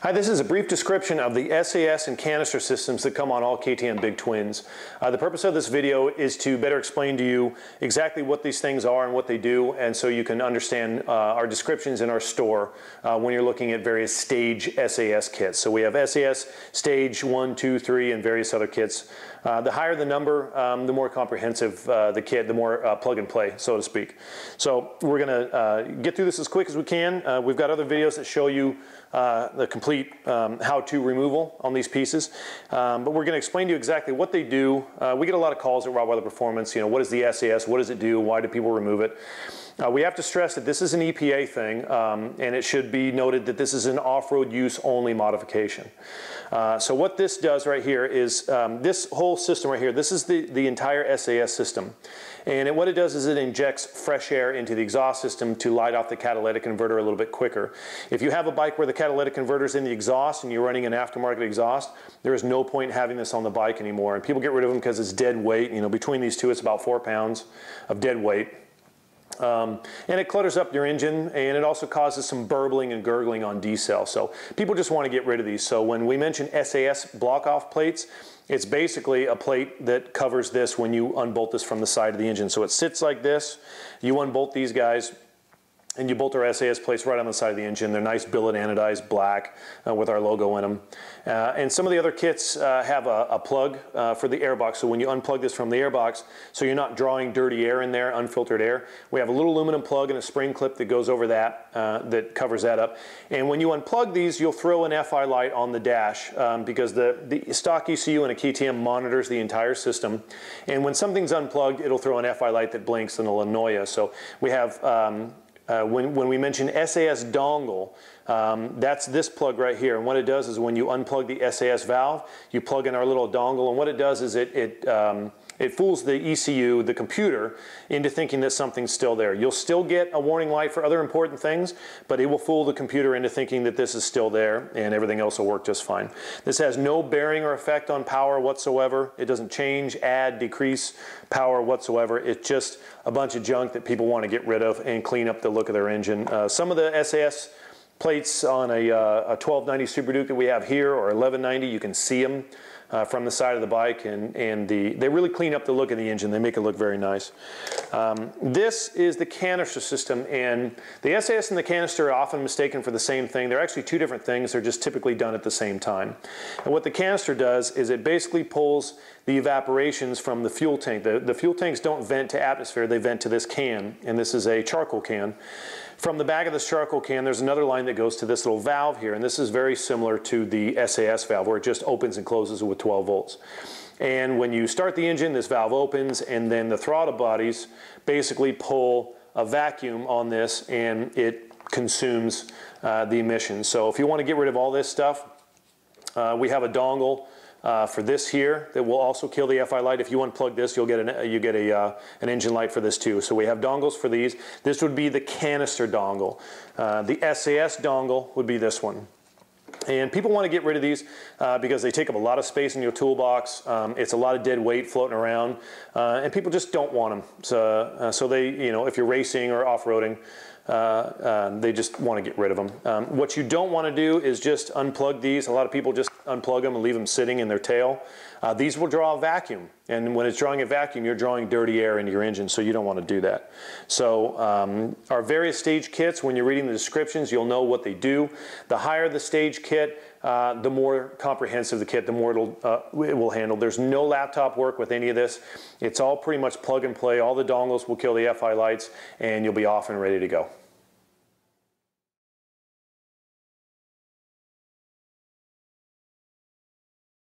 Hi, this is a brief description of the SAS and canister systems that come on all KTM Big Twins. Uh, the purpose of this video is to better explain to you exactly what these things are and what they do, and so you can understand uh, our descriptions in our store uh, when you're looking at various stage SAS kits. So we have SAS stage 1, 2, 3, and various other kits. Uh, the higher the number, um, the more comprehensive uh, the kit, the more uh, plug and play, so to speak. So we're going to get through this as quick as we can. we've got other videos that show you the complete complete um, how-to removal on these pieces. Um, but we're going to explain to you exactly what they do. Uh, we get a lot of calls at Rottweiler Performance, you know, what is the SAS, what does it do, why do people remove it? Uh, we have to stress that this is an EPA thing, um, and it should be noted that this is an off-road use only modification. Uh, so what this does right here is um, this whole system right here, this is the, the entire SAS system. And it, what it does is it injects fresh air into the exhaust system to light off the catalytic converter a little bit quicker. If you have a bike where the catalytic converter is in the exhaust and you're running an aftermarket exhaust, there is no point in having this on the bike anymore. And people get rid of them because it's dead weight. You know, between these two, it's about four pounds of dead weight. Um, and it clutters up your engine and it also causes some burbling and gurgling on decel. So people just want to get rid of these. So when we mention SAS block off plates, it's basically a plate that covers this when you unbolt this from the side of the engine. So it sits like this. You unbolt these guys, and you bolt our SAS plates right on the side of the engine. They're nice billet anodized black uh, with our logo in them. Uh, and some of the other kits uh, have a, a plug uh, for the airbox. So when you unplug this from the airbox, so you're not drawing dirty air in there, unfiltered air, we have a little aluminum plug and a spring clip that goes over that, uh, that covers that up. And when you unplug these, you'll throw an FI light on the dash um, because the, the stock ECU in a KTM monitors the entire system. And when something's unplugged, it'll throw an FI light that blinks and it'll annoy you. So we have um, uh, when, when we mention SAS dongle, um, that's this plug right here. And what it does is when you unplug the SAS valve, you plug in our little dongle. And what it does is it, it um, it fools the ECU, the computer, into thinking that something's still there. You'll still get a warning light for other important things, but it will fool the computer into thinking that this is still there and everything else will work just fine. This has no bearing or effect on power whatsoever. It doesn't change, add, decrease power whatsoever. It's just a bunch of junk that people want to get rid of and clean up the look of their engine. Uh, some of the SAS plates on a, uh, a 1290 Super Duke that we have here or 1190, you can see them uh, from the side of the bike and, and the, they really clean up the look of the engine. They make it look very nice. Um, this is the canister system and the SAS and the canister are often mistaken for the same thing. They're actually two different things. They're just typically done at the same time. And what the canister does is it basically pulls the evaporations from the fuel tank. The, the fuel tanks don't vent to atmosphere, they vent to this can and this is a charcoal can. From the back of this charcoal can, there's another line that goes to this little valve here, and this is very similar to the SAS valve where it just opens and closes with 12 volts. And when you start the engine, this valve opens, and then the throttle bodies basically pull a vacuum on this, and it consumes uh, the emissions. So if you want to get rid of all this stuff, uh, we have a dongle uh, for this here that will also kill the FI light. If you unplug this, you'll get an, you get a, uh, an engine light for this too. So we have dongles for these. This would be the canister dongle. Uh, the SAS dongle would be this one. And people want to get rid of these uh, because they take up a lot of space in your toolbox. Um, it's a lot of dead weight floating around, uh, and people just don't want them. So, uh, so they, you know, if you're racing or off-roading, uh, um, they just want to get rid of them. Um, what you don't want to do is just unplug these. A lot of people just unplug them and leave them sitting in their tail. Uh, these will draw a vacuum. And when it's drawing a vacuum, you're drawing dirty air into your engine, so you don't want to do that. So um, our various stage kits, when you're reading the descriptions, you'll know what they do. The higher the stage kit, uh, the more comprehensive the kit, the more it'll, uh, it will handle. There's no laptop work with any of this. It's all pretty much plug and play. All the dongles will kill the FI lights, and you'll be off and ready to go.